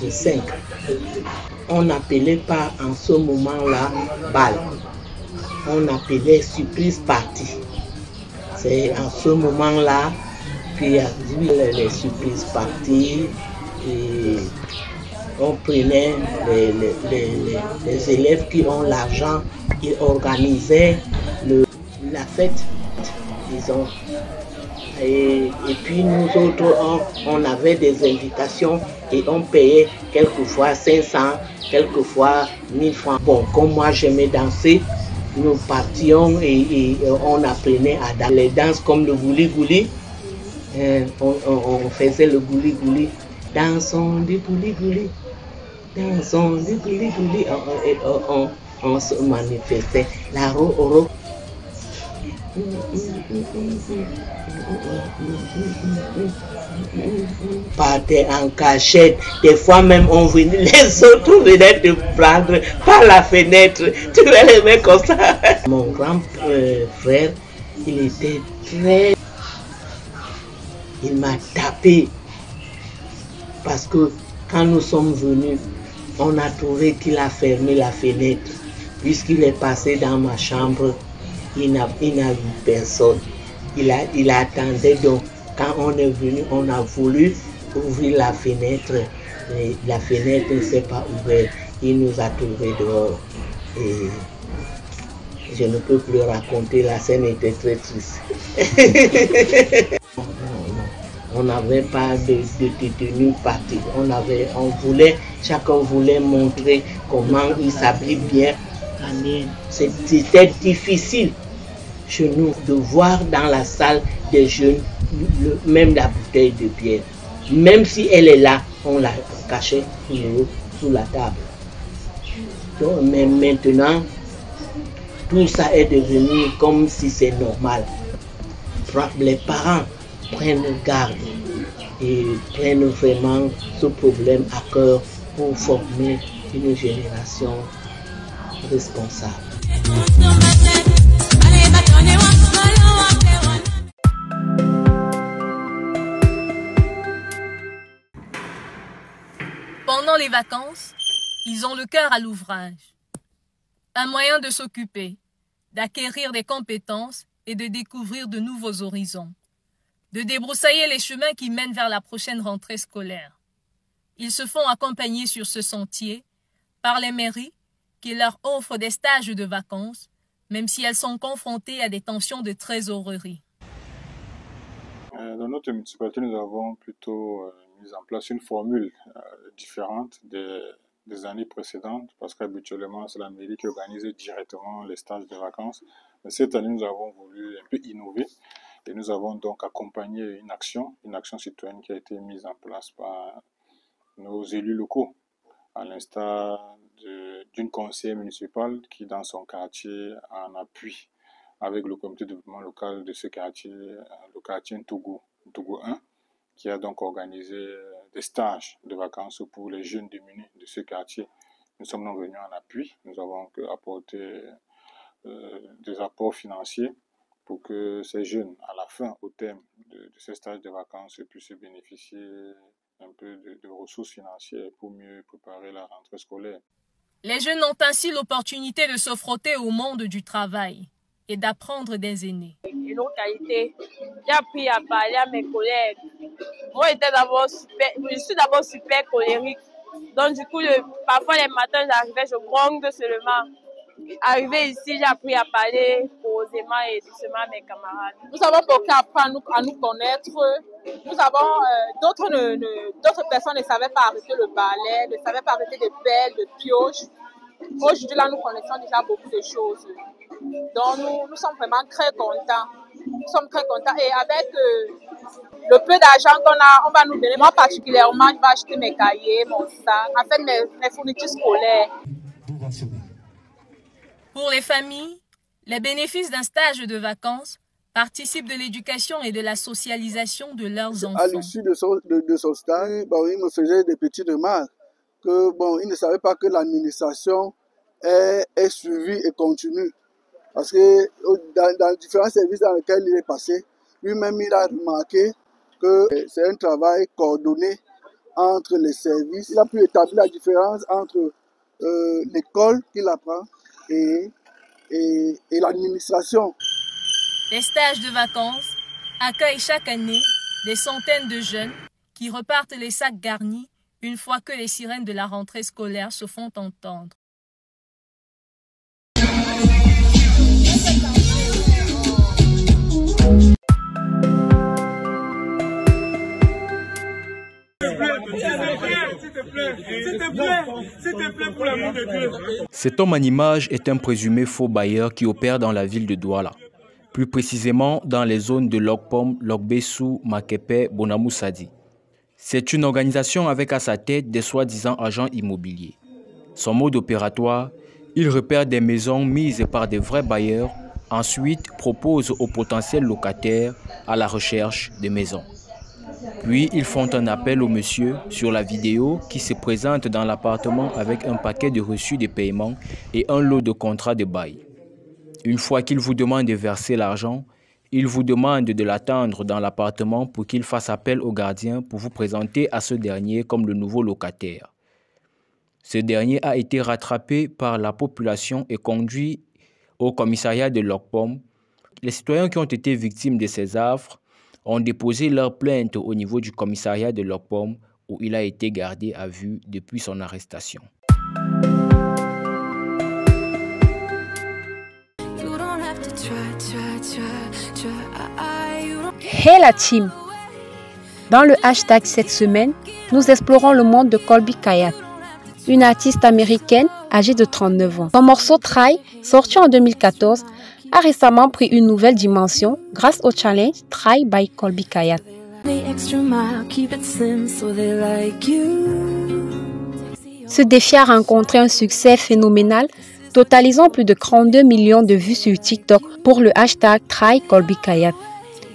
65. On n'appelait pas en ce moment-là bal. On appelait surprise party. C'est en ce moment-là y a eu les surprises parties et on prenait les, les- les- les élèves qui ont l'argent, ils organisaient la fête, disons. Et, et puis nous autres, on, on avait des invitations et on payait quelquefois 500, quelquefois 1000 francs. Bon, comme moi j'aimais danser, nous partions et, on apprenait à danser les danses comme le gouli-gouli. Euh, on, on- faisait le gouli-gouli. Dansons du gouli-gouli. Dansons du gouli-gouli. On, on- se manifestait. La ro, ro. Partait en cachette. Des fois même on venait, les autres venaient te prendre par la fenêtre. Tu vas les mettre comme ça. Mon grand euh, frère, il était très il m'a tapé parce que quand nous sommes venus, on a trouvé qu'il a fermé la fenêtre. Puisqu'il est passé dans ma chambre, il n'a vu personne. Il, attendait donc. Quand on est venu, on a voulu ouvrir la fenêtre. Mais la fenêtre ne s'est pas ouverte. Il nous a trouvés dehors. Et je ne peux plus raconter, la scène était très triste. On n'avait pas de. On avait, on voulait, chacun voulait montrer comment il s'habille bien. C'était difficile chez nous de voir dans la salle des jeunes même la bouteille de bière. Même si elle est là, on la cachait sous, la table. Mais maintenant, tout ça est devenu comme si c'est normal. Les parents prennent garde et prennent vraiment ce problème à cœur pour former une génération Pendant les vacances, ils ont le cœur à l'ouvrage. Un moyen de s'occuper, d'acquérir des compétences et de découvrir de nouveaux horizons, de débroussailler les chemins qui mènent vers la prochaine rentrée scolaire. Ils se font accompagner sur ce sentier par les mairies qui leur offrent des stages de vacances, même si elles sont confrontées à des tensions de trésorerie. Euh, Dans notre municipalité, nous avons plutôt euh, mis en place une formule euh, différente des, années précédentes, parce qu'habituellement, c'est la mairie qui organise directement les stages de vacances. Mais cette année, nous avons voulu un peu innover et nous avons donc accompagné une action, une action citoyenne qui a été mise en place par nos élus locaux, à l'instar d'une conseillère municipale qui, dans son quartier, en appui avec le comité de développement local de ce quartier, le quartier Ntougou 1, qui a donc organisé euh, des stages de vacances pour les jeunes démunis de ce quartier. Nous sommes donc venus en appui. Nous avons apporté euh, des apports financiers pour que ces jeunes, à la fin, au terme de, de ces stages de vacances, puissent bénéficier un peu de, de ressources financières pour mieux préparer la rentrée scolaire. Les jeunes ont ainsi l'opportunité de se frotter au monde du travail et d'apprendre des aînés. et nos qualités. J'ai appris à parler à mes collègues. Moi, d'abord super, je suis d'abord super colérique. Donc, du coup, parfois les matins, j'arrivais, je gronde seulement. Arrivé ici, j'ai appris à parler posément et doucement à mes camarades. Nous avons beaucoup appris à nous, à nous connaître. Nous avons, euh, d'autres, ne, d'autres personnes ne savaient pas arrêter le balai, ne savaient pas arrêter des pelles, de pioches. Aujourd'hui, là, nous connaissons déjà beaucoup de choses. Donc, nous, nous sommes vraiment très contents. Nous sommes très contents. Et avec euh, le peu d'argent qu'on a, on va nous donner. Moi, particulièrement, je vais acheter mes cahiers, mon sac, en mes, mes fournitures scolaires. Pour les familles, les bénéfices d'un stage de vacances participent de l'éducation et de la socialisation de leurs À enfants. l'issue de son, de, de son stage, bon, il me faisait des petites remarques que bon, il ne savait pas que l'administration est, est suivie et continue. Parce que dans, dans différents services dans lesquels il est passé, lui-même il a remarqué que c'est un travail coordonné entre les services. Il a pu établir la différence entre euh, l'école qu'il apprend et, et, et l'administration. Les stages de vacances accueillent chaque année des centaines de jeunes qui repartent les sacs garnis une fois que les sirènes de la rentrée scolaire se font entendre. Cet homme en image est un présumé faux bailleur qui opère dans la ville de Douala, plus précisément dans les zones de Lokpom, Lokbessou, Makepe, Bonamoussadi. C'est une organisation avec à sa tête des soi-disant agents immobiliers. Son mode opératoire, il repère des maisons mises par des vrais bailleurs, ensuite propose aux potentiels locataires à la recherche des maisons. Puis ils font un appel au monsieur sur la vidéo qui se présente dans l'appartement avec un paquet de reçus de paiement et un lot de contrats de bail. Une fois qu'il vous demande de verser l'argent, il vous demande de l'attendre dans l'appartement pour qu'il fasse appel au gardien pour vous présenter à ce dernier comme le nouveau locataire. Ce dernier a été rattrapé par la population et conduit au commissariat de Lokpom. Les citoyens qui ont été victimes de ces affres ont déposé leur plainte au niveau du commissariat de Lokpom où il a été gardé à vue depuis son arrestation. Hey la team Dans le hashtag cette semaine, nous explorons le monde de Colby Kayat, une artiste américaine âgée de 39 ans. Son morceau Try, sorti en 2014, a récemment pris une nouvelle dimension grâce au challenge Try by Colby Kayat. Ce défi a rencontré un succès phénoménal, totalisant plus de 32 millions de vues sur TikTok pour le hashtag Try Colby Kayat.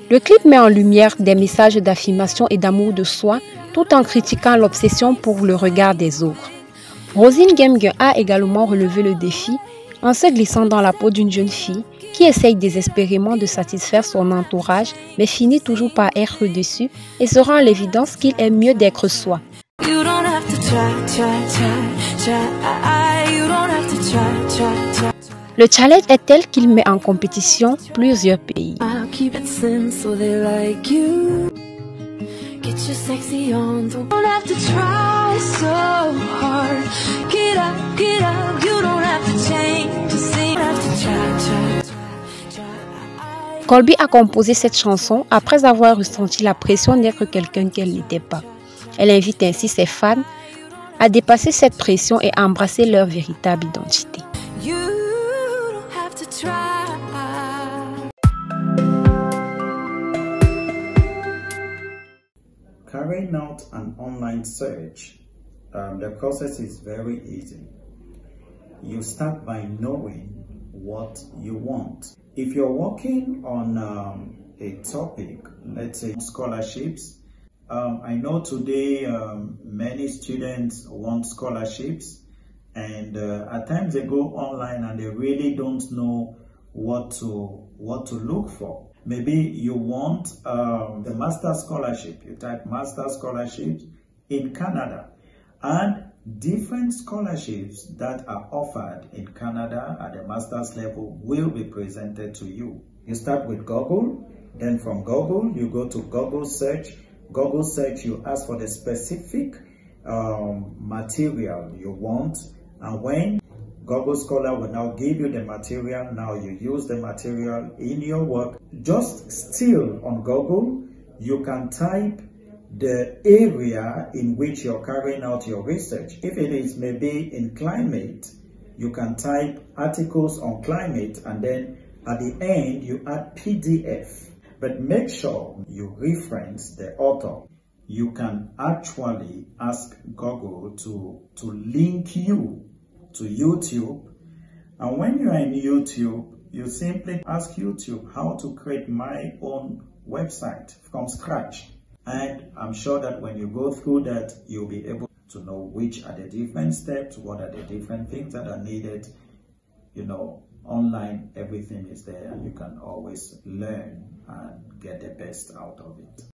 Le clip met en lumière des messages d'affirmation et d'amour de soi tout en critiquant l'obsession pour le regard des autres. Rosine Gemge a également relevé le défi en se glissant dans la peau d'une jeune fille qui essaye désespérément de satisfaire son entourage mais finit toujours par être déçue et se rend à l'évidence qu'il est mieux d'être soi. Le challenge est tel qu'il met en compétition plusieurs pays. Colby a composé cette chanson après avoir ressenti la pression d'être quelqu'un qu'elle n'était pas. Elle invite ainsi ses fans à dépasser cette pression et à embrasser leur véritable identité. Carrying out an online search, um, the process is very easy. You start by knowing what you want. If you're working on um, a topic, let's say scholarships, um, I know today um, many students want scholarships and uh, at times they go online and they really don't know what to what to look for. Maybe you want um, the master scholarship. You type master scholarship in Canada and different scholarships that are offered in Canada at the master's level will be presented to you. You start with Google, then from Google you go to Google search. Google search you ask for the specific um, material you want and when Google Scholar will now give you the material, now you use the material in your work. Just still on Google, you can type the area in which you're carrying out your research. If it is maybe in climate, you can type articles on climate and then at the end you add PDF. But make sure you reference the author. You can actually ask Google to, to link you to YouTube. And when you are in YouTube, you simply ask YouTube how to create my own website from scratch. And I'm sure that when you go through that, you'll be able to know which are the different steps, what are the different things that are needed. You know, online, everything is there and you can always learn and get the best out of it.